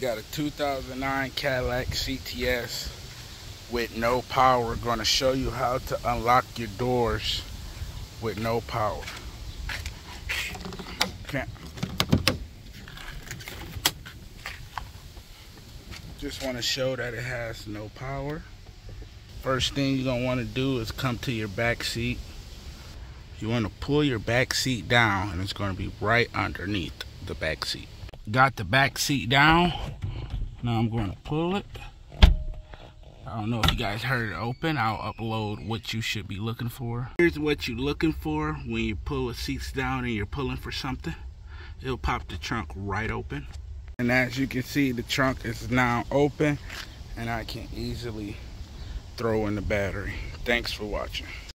got a 2009 Cadillac CTS with no power. We're to show you how to unlock your doors with no power. Just want to show that it has no power. First thing you're want to do is come to your back seat. You want to pull your back seat down and it's to be right underneath the back seat. Got the back seat down. Now I'm going to pull it. I don't know if you guys heard it open. I'll upload what you should be looking for. Here's what you're looking for when you pull the seats down and you're pulling for something. It'll pop the trunk right open. And as you can see, the trunk is now open and I can easily throw in the battery. Thanks for watching.